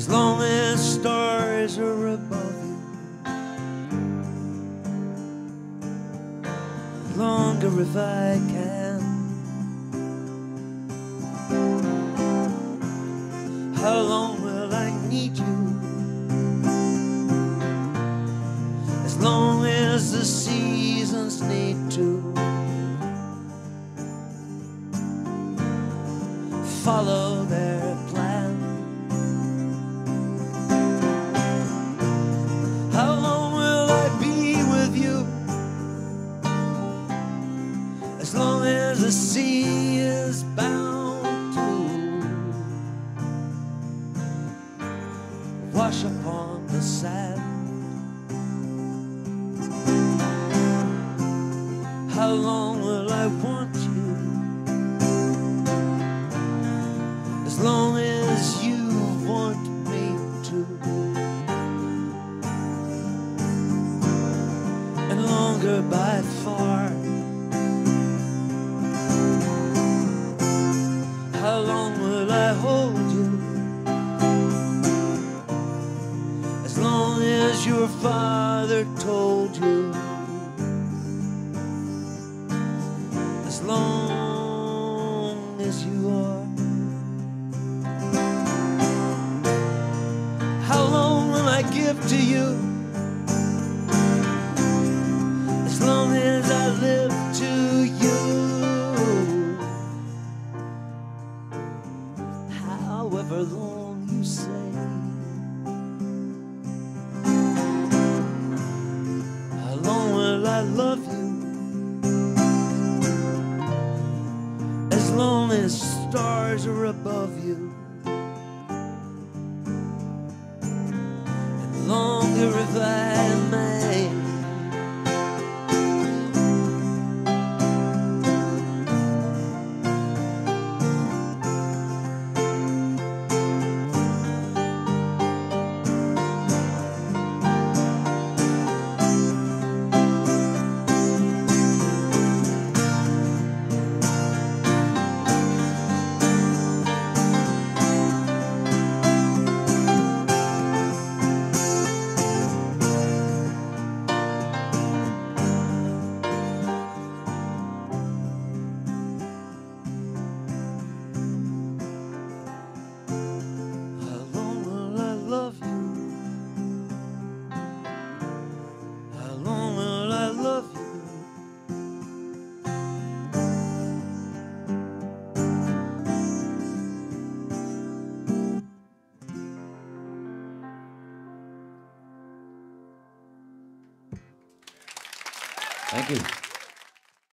as long as stars are above you. Longer if I can. How long will I need you? As long as the seasons need to. Follow their the sea is bound to wash upon the sand. How long will I want you? As long as you want me to. And longer by far. Your father told you. As long as you are. How long will I give to you? As long as I live to you. However long you say. I love you? As long as stars are above you. And longer if I Thank you.